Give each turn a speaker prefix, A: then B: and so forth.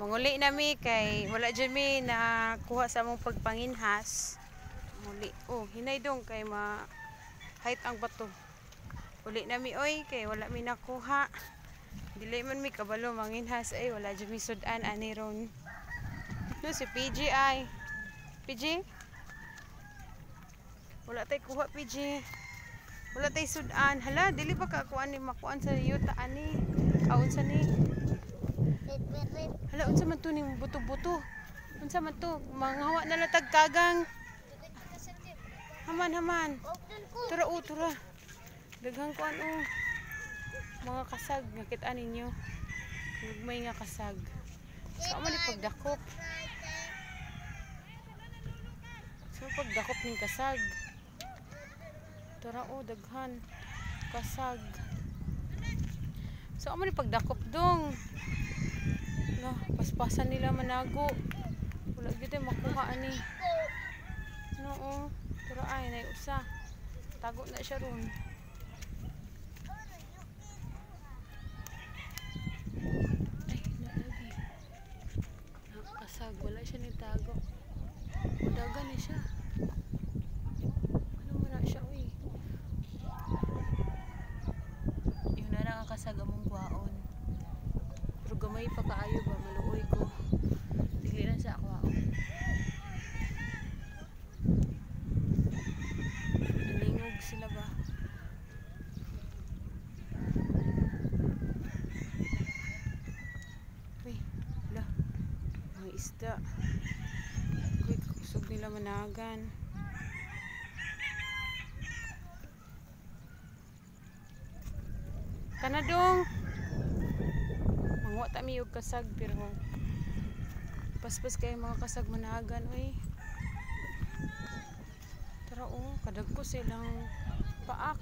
A: Manguli nami kay wala dyan mi na kuha sa mong pagpanginhas. Muli. Oh, hinay dong kay ma height ang bato. Uli nami oy kay wala mi nakuha. Dili man mi kabalo manginhas ay wala dyan mi sudan ani ron. No si PG ay. PG? Wala tay kuha PG. Wala tay sudan. Hala, dili ba ka kuan ni makuan sa yuta ani? Aun sa ni.
B: Red, red, red.
A: Hala, unsa man to ning buto-buto? Unsa man to? Manghawa na latag kagang. Haman, haman. Tura, oh, tura. Daghang ko ano. Mga kasag, nakita ninyo. May nga kasag. Sa man ni pagdakop. Sa pagdakop ning kasag. Tura, oh, daghan. Kasag. Sa man pagdakop dong. Paspasan nila manago. Wala gyud ay makuha ani. No, oh. Pero ay nay usa. Tago na siya ron. Ay, nalagi. Nakakasag. Wala siya ni tago. Daga ni siya. Ano man na siya, uy. Yun na nakakasag among kwaon. Pero gamay pa kaayo ba, maluoy ko. Dili na sa kwaon. Nalingog sila ba? Uy, la. Mga isda. Uy, kakusog nila managan. Tanadong! Mangwa ta mi og kasag pero paspas kay mga kasag managan uy. Tara oh, kadagko silang paak.